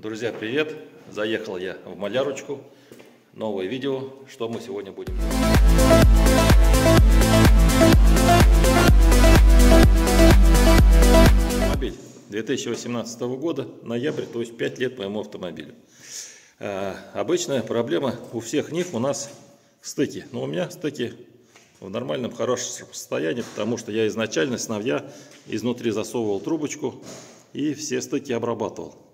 Друзья, привет! Заехал я в малярочку. Новое видео. Что мы сегодня будем? Автомобиль 2018 года, ноябрь, то есть 5 лет моему автомобилю. А, обычная проблема у всех них у нас стыки. Но у меня стыки в нормальном, хорошем состоянии, потому что я изначально сновья изнутри засовывал трубочку и все стыки обрабатывал.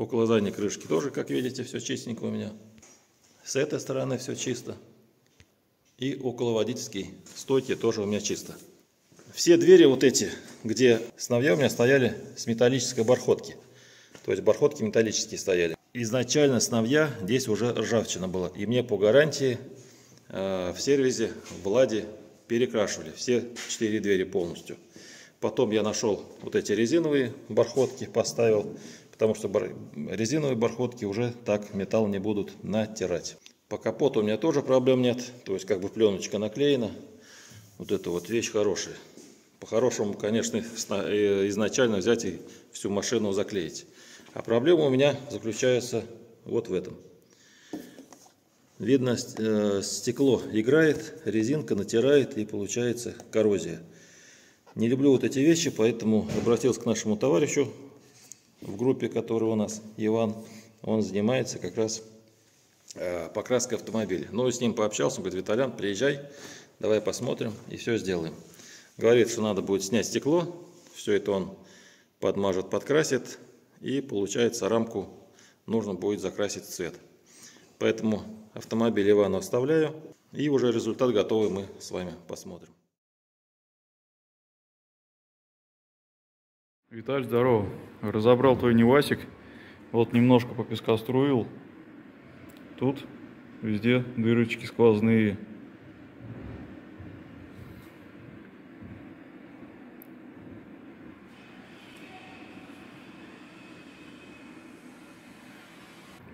Около задней крышки тоже, как видите, все чистенько у меня. С этой стороны все чисто. И около водительской стойки тоже у меня чисто. Все двери вот эти, где сновья у меня стояли с металлической бархотки. То есть бархотки металлические стояли. Изначально сновья здесь уже ржавчина была. И мне по гарантии э, в сервисе в Ладе перекрашивали все четыре двери полностью. Потом я нашел вот эти резиновые бархотки, поставил потому что резиновые бархотки уже так металл не будут натирать. По капоту у меня тоже проблем нет, то есть как бы пленочка наклеена. Вот эта вот вещь хорошая. По-хорошему, конечно, э, изначально взять и всю машину заклеить. А проблема у меня заключается вот в этом. Видно, э, стекло играет, резинка натирает и получается коррозия. Не люблю вот эти вещи, поэтому обратился к нашему товарищу в группе, который у нас Иван, он занимается как раз э, покраской автомобиля. Ну, с ним пообщался, он говорит, Виталян, приезжай, давай посмотрим и все сделаем. Говорит, что надо будет снять стекло, все это он подмажет, подкрасит, и получается рамку нужно будет закрасить цвет. Поэтому автомобиль Ивана оставляю, и уже результат готовый мы с вами посмотрим. Виталь, здорово. Разобрал твой невасик. Вот немножко по песка струил. Тут везде дырочки сквозные.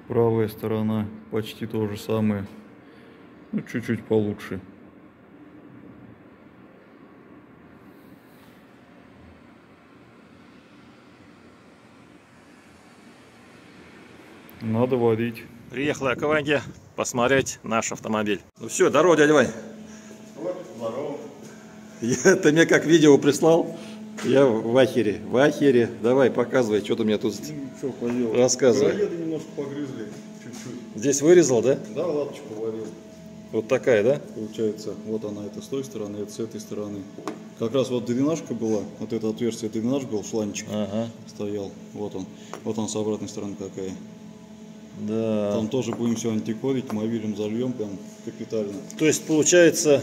Правая сторона почти то же самое. Ну, чуть-чуть получше. Надо водить. Приехал я к Ванге посмотреть наш автомобиль. Ну все, здорово, дядя Вань. здорово. Я, ты мне как видео прислал. Я в ахере, в ахере. Давай, показывай, что ты мне тут ну, что рассказывай. Немножко погрызли, чуть-чуть. Здесь вырезал, да? Да, лапочку варил. Вот такая, да? Получается, вот она, это с той стороны, это с этой стороны. Как раз вот дренажка была, вот это отверстие дренаж был, шланчик ага. стоял. Вот он. Вот он с обратной стороны какая. Да. Там тоже будем все антикорить, мобилем зальем прям капитально. То есть получается,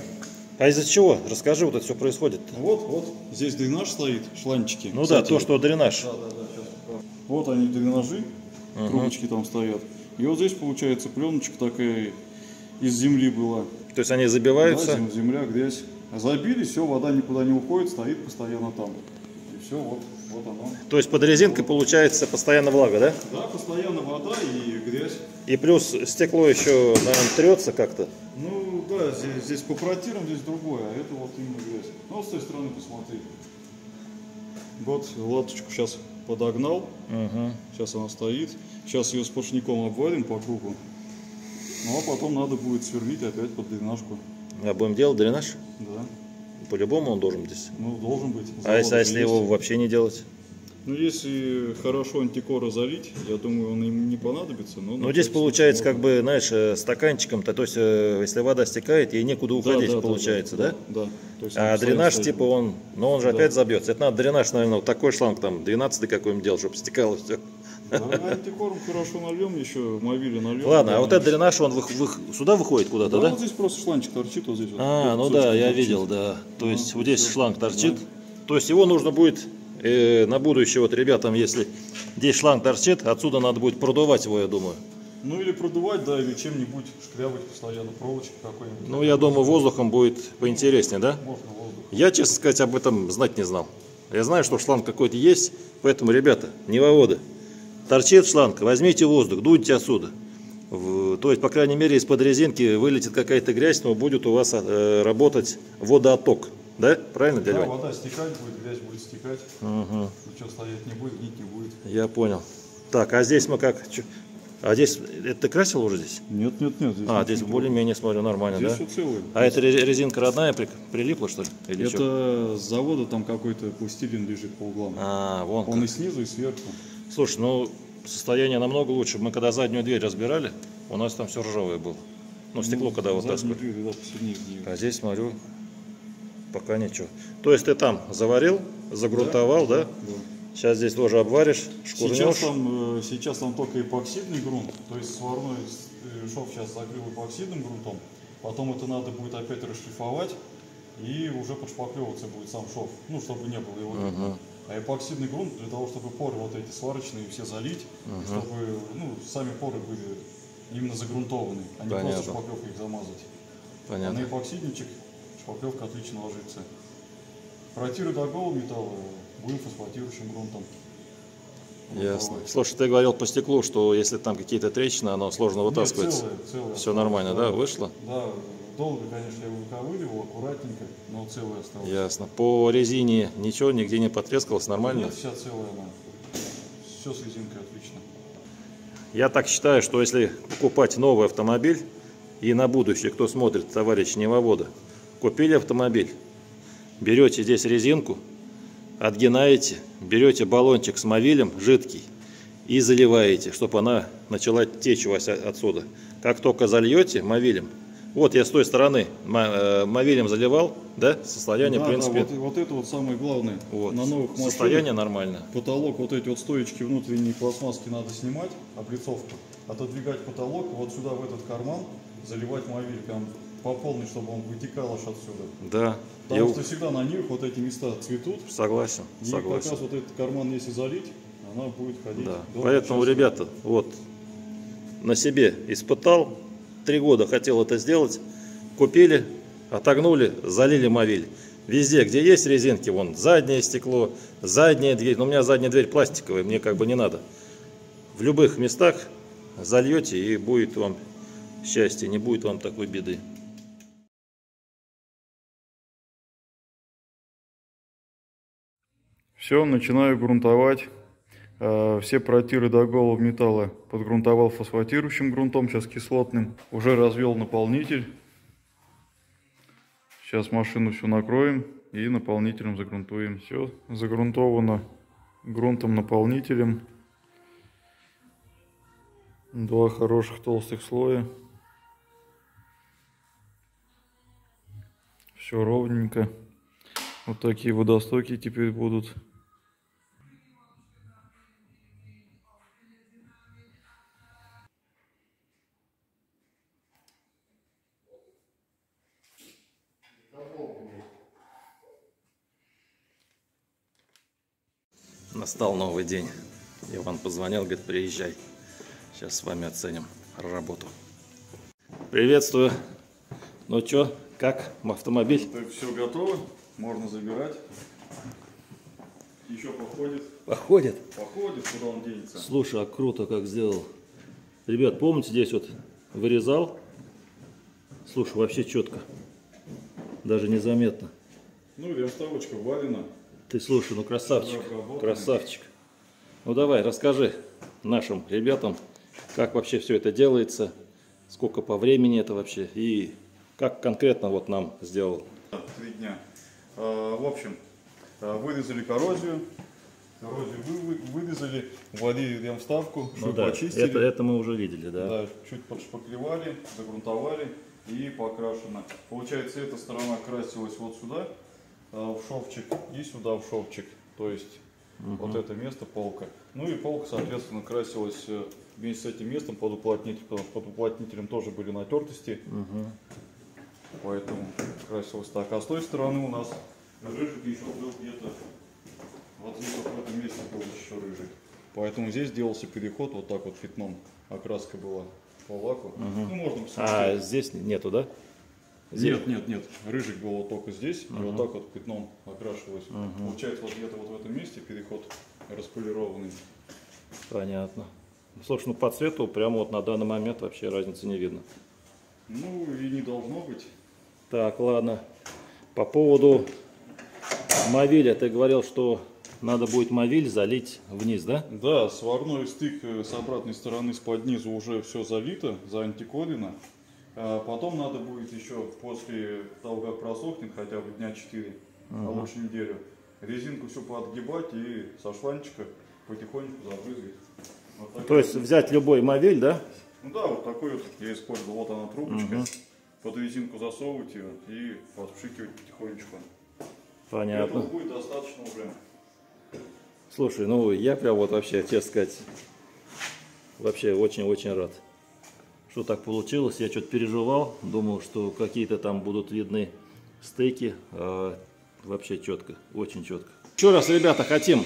а из-за чего? Расскажи, вот это все происходит. -то. Вот, вот, здесь дренаж стоит, шланчики. Ну Кстати, да, то, что дренаж. Да, да, да, сейчас. Вот они дренажи, угу. трубочки там стоят. И вот здесь получается пленочка такая из земли была. То есть они забиваются? Да, земля, грязь. Забили, все, вода никуда не уходит, стоит постоянно там. И все, вот. Вот оно. То есть под резинкой получается постоянно влага, да? Да, постоянно вода и грязь. И плюс стекло еще, наверное, трется как-то. Ну да, здесь, здесь по протирам здесь другое, а это вот именно грязь. Ну с той стороны посмотри. Вот латочку сейчас подогнал. Угу. Сейчас она стоит. Сейчас ее с поршняком обварим по кругу. Ну а потом надо будет сверлить опять под дренажку. А будем делать дренаж? Да. По-любому он должен быть. Ну, должен быть. А если, а если его вообще не делать? Ну, если хорошо антикора залить, я думаю, он им не понадобится. Но ну, здесь получается, можно. как бы, знаешь, э, стаканчиком-то, то есть, э, если вода стекает, ей некуда уходить, да, да, получается, да? Да. да. а дренаж, стоит. типа, он, ну, он же да. опять забьется. Это надо дренаж, наверное, вот такой шланг, там, 12 какой-нибудь делать, чтобы стекало все. Да, антикорм хорошо нальем, еще мобили нальем. Ладно, а вот этот дренаж, он сюда выходит куда-то, да? Вот здесь просто шланчик торчит, вот здесь. А, ну да, я видел, да. То есть а, вот здесь шланг торчит. То есть его нужно будет э, на будущее, вот ребятам, если здесь шланг торчит, отсюда надо будет продувать его, я думаю. Ну или продувать, да, или чем-нибудь шкрябать постоянно, проволочкой какой-нибудь. Ну я думаю, воздухом будет поинтереснее, да? Можно воздухом. Я, честно сказать, об этом знать не знал. Я знаю, что шланг какой-то есть, поэтому, ребята, не выводы. Торчит шланг, возьмите воздух, дуйте отсюда. В, то есть, по крайней мере, из-под резинки вылетит какая-то грязь, но будет у вас э, работать водоотток. Да? Правильно, дядя Да, вода стекать будет, грязь будет стекать. Угу. Ничего стоять не будет, гнить не будет. Я понял. Так, а здесь мы как? А здесь, это ты красил уже здесь? Нет, нет, нет. Здесь А, здесь не более-менее, смотрю, нормально, Здесь да? все целое. А ре- резинка родная при- прилипла, что ли? Или? Это с завода там какой-то пластилин лежит по углам. А, вон Он как. и снизу, и сверху. Слушай, ну, состояние намного лучше. Мы когда заднюю дверь разбирали, у нас там все ржавое было. Ну, стекло когда Задние вытаскивали. двери, да, посильнее в нее. А здесь, смотрю, пока ничего. То есть ты там заварил, загрунтовал, да? Да. Сейчас здесь тоже обваришь, Сейчас шкурнешь. там, э, сейчас там только эпоксидный грунт, то есть сварной э, шов сейчас закрыл эпоксидным грунтом, потом это надо будет опять расшлифовать и уже подшпаклевываться будет сам шов, ну, чтобы не было его видно. А эпоксидный грунт для того, чтобы поры вот эти сварочные все залить, и чтобы ну, сами поры были именно загрунтованы, а не Понятно. просто шпаклевкой их замазать. А Понятно. на эпоксидничек шпаклевка отлично ложится. Протиры до голого металла будем фосфатирующим грунтом. Ясно. Слушай, ты говорил по стеклу, что если там какие-то трещины, оно сложно Нет, вытаскивается. целое, целое Все нормально, да, вышло? Да, долго, конечно, я его выковыривал, аккуратненько, но целое осталось. Ясно. По резине ничего, нигде не потрескалось, нормально? Нет, вся целая она. Все с резинкой отлично. Я так считаю, что если покупать новый автомобиль, и на будущее, кто смотрит, товарищ Невовода, купили автомобиль, берете здесь резинку, отгинаете, берете баллончик с мовилем жидкий и заливаете, чтобы она начала течь у вас отсюда. Как только зальете мовилем, вот я с той стороны э, мовилем заливал, да, состояние, Да, в принципе, да, вот, вот это вот самое главное. вот, На новых машинах состояние нормально. потолок, вот эти вот стоечки внутренние пластмасски надо снимать, облицовку, отодвигать потолок, вот сюда в этот карман заливать мовиль прям по полной, чтобы он вытекал аж отсюда. Да, Потому я что всегда на них вот эти места цветут, согласен, и согласен. как раз вот этот карман, если залить, она будет ходить. Да. Поэтому, часто. ребята, вот на себе испытал, три года хотел это сделать, купили, отогнули, залили мовиль. Везде, где есть резинки, вон заднее стекло, задняя дверь, но у меня задняя дверь пластиковая, мне как бы не надо. В любых местах зальете и будет вам счастье, не будет вам такой беды. Все, начинаю грунтовать. Э, Все протиры до голого металла подгрунтовал фосфатирующим грунтом, сейчас кислотным. Уже развел наполнитель. Сейчас машину все накроем и наполнителем загрунтуем. Все загрунтовано грунтом наполнителем. Два хороших толстых слоя. Все ровненько. Вот такие водостоки теперь будут. Настал новый день. Иван позвонил, говорит, приезжай. Сейчас с вами оценим работу. Приветствую. Ну что, как автомобиль? Так, все готово, можно забирать. Еще походит, Походит. походит, куда он денется. Слушай, а круто как сделал. Ребят, помните, здесь вот вырезал? Слушай, вообще четко. Даже незаметно. Ну и вставочка валена. Ты слушай, ну красавчик. Красавчик. Ну давай, расскажи нашим ребятам, как вообще все это делается, сколько по времени это вообще и как конкретно вот нам сделал. Три дня. А, в общем, а, вырезали коррозию. Коррозию вы, вы- вырезали, вводили ремставку, Ну чуть да, почистили. это, это мы уже видели, да. Да, чуть подшпаклевали, загрунтовали и покрашено. Получается, эта сторона красилась вот сюда, в шовчик, и сюда в шовчик. То есть вот это место полка. Ну и полка, соответственно, красилась э, вместе с этим местом под уплотнителем. Под под уплотнителем тоже были натертости. Поэтому красилось так. А с той стороны у нас рыжик еще был где-то вот здесь в этом месте был еще рыжий. Поэтому здесь делался переход вот так вот пятном. Окраска была по лаку. Ну, можно А посмотреть. здесь нету, да? Здесь? Нет, нет, нет. Рыжик был вот только здесь, и вот так вот пятном окрашивалось. Получается, вот где-то вот в этом месте переход располированный. Понятно. Слушай, ну по цвету прямо вот на данный момент вообще разницы не видно. Ну и не должно быть. Так, ладно. По поводу мовиля, ты говорил, что надо будет мовиль залить вниз, да? Да, сварной стык э, с обратной стороны, с под низу уже все залито, заантиколено. А потом надо будет еще после того, как просохнет, хотя бы дня 4, а лучше неделю, резинку всю подгибать и со шланчика потихонечку забрызгать. Вот так То есть взять любой мовиль, да? Ну да, вот такой вот я использовал. Вот она трубочка. Под резинку засовывать ее и подпшикивать потихонечку. Понятно. Этого будет достаточно уже. Слушай, ну я прям вот вообще, честно сказать, вообще очень-очень рад, что так получилось. Я что-то переживал, думал, что какие-то там будут видны стейки. А вообще четко, очень четко. Еще раз, ребята, хотим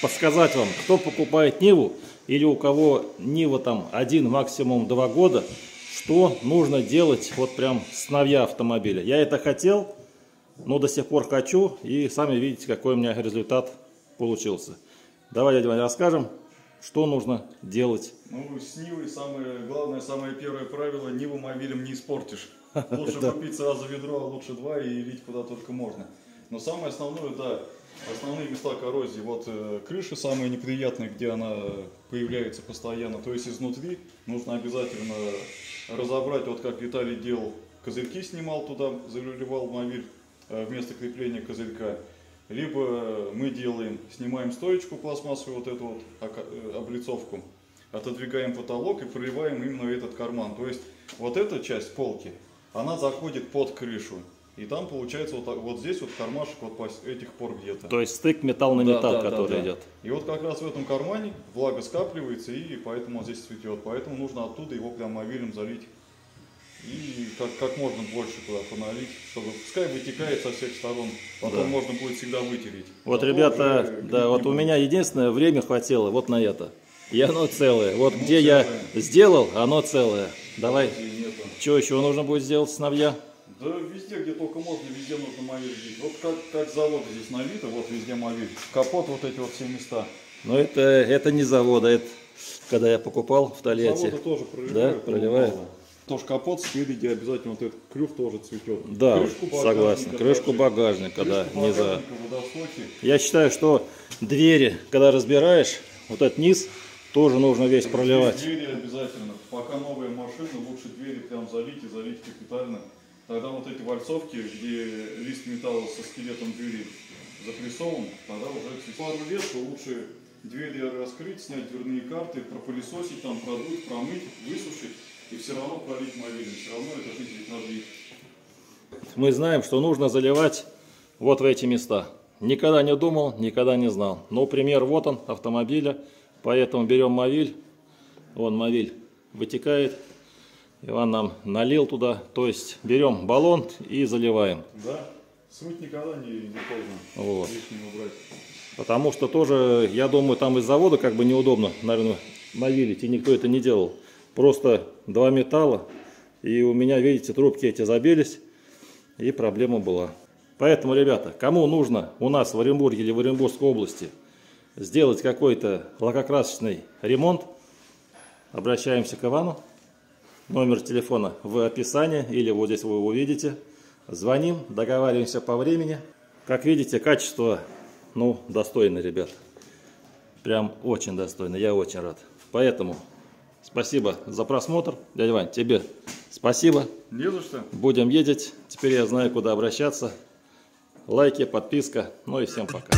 подсказать вам, кто покупает Ниву или у кого Нива там один, максимум два года, что нужно делать вот прям с новья автомобиля. Я это хотел, но до сих пор хочу, и сами видите, какой у меня результат получился. Давай, дядя расскажем, что нужно делать. Ну, с Нивой самое главное, самое первое правило, Ниву мобилем не испортишь. Лучше купить сразу ведро, а лучше два и лить куда только можно. Но самое основное, да, основные места коррозии. Вот э, крыша самая неприятная, где она появляется постоянно. То есть изнутри нужно обязательно разобрать, вот как Виталий делал, козырьки снимал туда, заливал мобиль э, вместо крепления козырька. Либо мы делаем, снимаем стоечку пластмассовую, вот эту вот э, облицовку, отодвигаем потолок и проливаем именно в этот карман. То есть вот эта часть полки, она заходит под крышу. И там получается вот, вот здесь вот кармашек вот по этих пор где-то. То есть стык металл на Да, металл, да, да, который да. идет. И вот как раз в этом кармане влага скапливается и поэтому он здесь цветет. Поэтому нужно оттуда его прям мобилем залить. И как, как можно больше туда поналить, чтобы пускай вытекает со всех сторон. Потом Да. можно будет всегда вытереть. Вот, Потом ребята, уже да, вот у меня единственное время хватило вот на это. И оно целое. Вот Ну, где я целое. сделал, оно целое. Давай, что еще нужно будет сделать с новья? Да везде, где только можно, везде нужно мовиль бить. Вот как, как с завода здесь налито, вот везде мовиль. Капот, вот эти вот все места. Но это, это не завода, это когда я покупал в Тольятти. Завода тоже проливают. Да, проливают. Тоже капот спереди обязательно вот этот клюв тоже цветет. Да, Крышку согласен. багажника Крышку багажника, да, Крышку не за. багажника. Я считаю, что двери, когда разбираешь, вот этот низ тоже нужно весь проливать. Двери обязательно. Пока новая машина, лучше двери прям залить и залить капитально. Тогда вот эти вальцовки, где лист металла со скелетом двери запрессован, тогда уже пару лет лучше двери раскрыть, снять дверные карты, пропылесосить, там продуть, промыть, высушить и все равно пролить мобилем. Все равно это жизнь ведь. Мы знаем, что нужно заливать вот в эти места. Никогда не думал, никогда не знал. Но пример вот он, автомобиля. Поэтому берем мовиль. Вон мовиль вытекает. Иван нам налил туда. То есть берем баллон и заливаем. Да, смыть никогда не, не поздно. Вот. Потому что тоже, я думаю, там из завода как бы неудобно, наверное, мовилить. И никто это не делал. Просто два металла. И у меня, видите, трубки эти забились. И проблема была. Поэтому, ребята, кому нужно у нас в Оренбурге или в Оренбургской области сделать какой-то лакокрасочный ремонт, обращаемся к Ивану. Номер телефона в описании или вот здесь вы его увидите. Звоним, договариваемся по времени. Как видите, качество, ну, достойно, ребят. Прям очень достойно, я очень рад. Поэтому спасибо за просмотр. Дядя Вань, тебе спасибо. Не за что. Будем ездить. Теперь я знаю, куда обращаться. Лайки, подписка. Ну и всем пока.